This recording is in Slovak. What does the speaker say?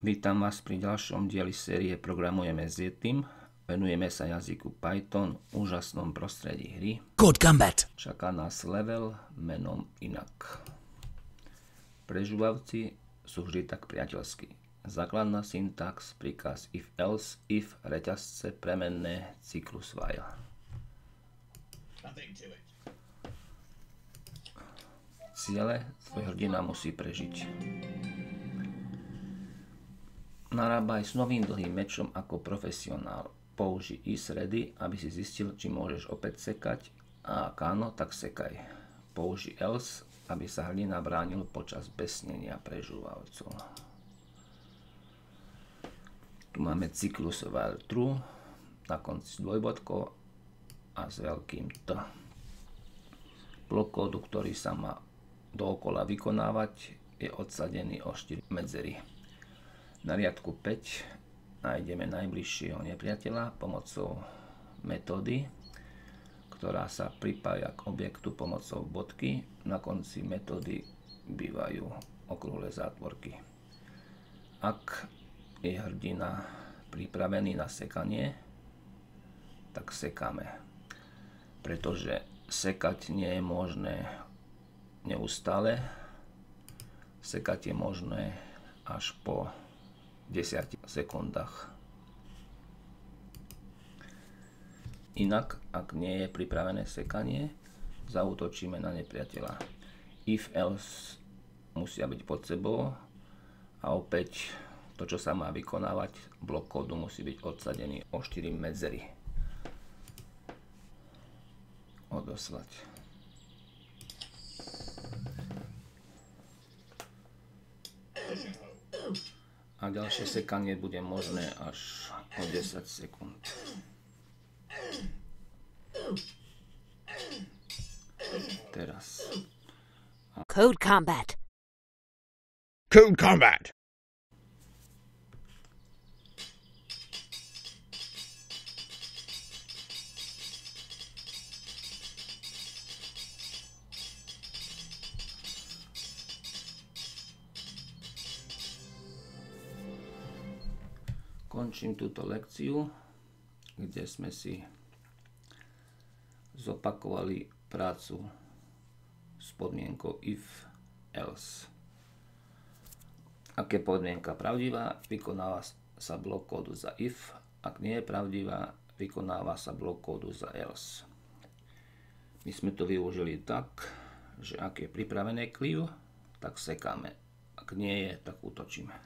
Vítam vás pri ďalšom dieli série Programujeme s Yetim. Venujeme sa jazyku Python, úžasnom prostredí hry. Code Combat. Čaká nás level menom inak. Prežúvavci sú vždy tak priateľskí. Základná syntax, príkaz if else, if, reťazce, premenné, cyklus while. Ciele tvoj hrdina musí prežiť. Narábaj s novým dlhým mečom ako profesionál. Použi is ready, aby si zistil, či môžeš opäť sekať a ak áno, tak sekaj. Použi else, aby sa hrdina bránil počas besnenia prežúvavcov. Tu máme cyklus while true, na konci s a s veľkým T. Blok kódu, ktorý sa má dookola vykonávať, je odsadený o 4 medzery. Na riadku 5 nájdeme najbližšieho nepriateľa pomocou metódy, ktorá sa pripája k objektu pomocou bodky. Na konci metódy bývajú okrúhle zátvorky. Ak je hrdina pripravený na sekanie, tak sekáme. Pretože sekať nie je možné neustále. Sekať je možné až po 10 sekundách. Inak, ak nie je pripravené sekanie, zautočíme na nepriateľa. If else musia byť pod sebou a opäť to, čo sa má vykonávať, blok kódu musí byť odsadený o 4 medzery. Odoslať. A ďalšie sekanie bude možné až o 10 sekúnd. Teraz. Code Combat. Code Combat. Končím túto lekciu, kde sme si zopakovali prácu s podmienkou if else. Ak je podmienka pravdivá, vykonáva sa blok kódu za if, ak nie je pravdivá, vykonáva sa blok kódu za else. My sme to využili tak, že ak je pripravené kliv, tak sekáme. Ak nie je, tak útočíme.